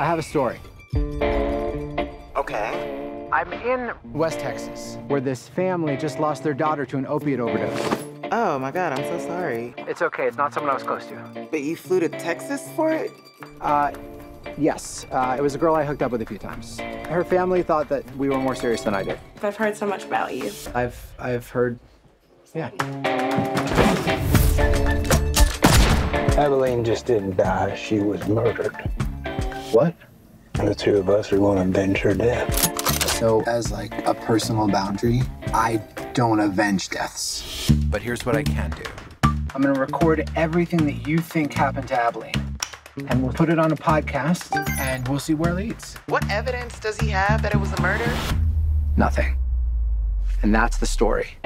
I have a story. Okay. I'm in West Texas, where this family just lost their daughter to an opiate overdose. Oh my god, I'm so sorry. It's okay, it's not someone I was close to. But you flew to Texas for it? Uh, yes. Uh, it was a girl I hooked up with a few times. Her family thought that we were more serious than I did. I've heard so much about you. I've I've heard, yeah. Abilene just didn't die, she was murdered. What? The two of us are going to avenge her death. So, as like a personal boundary, I don't avenge deaths. But here's what I can do. I'm gonna record everything that you think happened to Abilene. And we'll put it on a podcast and we'll see where it leads. What evidence does he have that it was a murder? Nothing. And that's the story.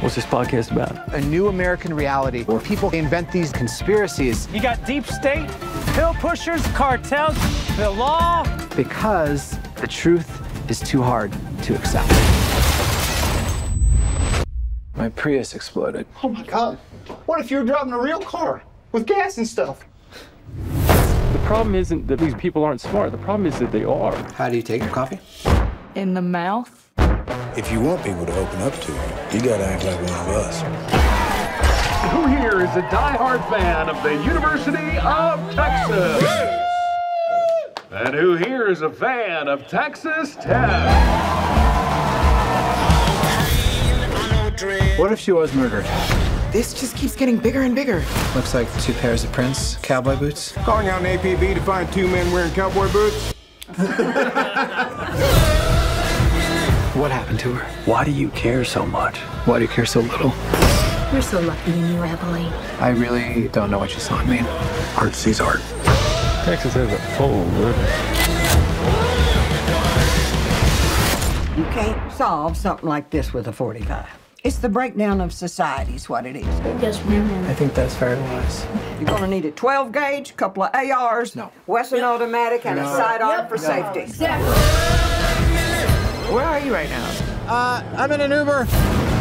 What's this podcast about? A new American reality where people invent these conspiracies You got deep state, pill pushers, cartels, the law. because the truth is too hard to accept. My Prius exploded. Oh my god. What if you were driving a real car with gas and stuff? The problem isn't that these people aren't smart. The problem is that they are. How do you take your coffee? In the mouth? If you want people to open up to you, you gotta act like one of us. Who here is a die-hard fan of the University of Texas? And who here is a fan of Texas Tech? What if she was murdered? This just keeps getting bigger and bigger. Looks like two pairs of Prince cowboy boots. Calling out an APB to find two men wearing cowboy boots? What happened to her? Why do you care so much? Why do you care so little? You're so lucky in you, Abilene. I really don't know what you saw in me. Art sees art. Texas has a full river. You can't solve something like this with a 45. It's the breakdown of society is what it is. Yes, ma'am. I think that's very wise. You're gonna need a 12 gauge, a couple of ARs, No. Western automatic, and a sidearm for safety. Where are you right now? Uh, I'm in an Uber.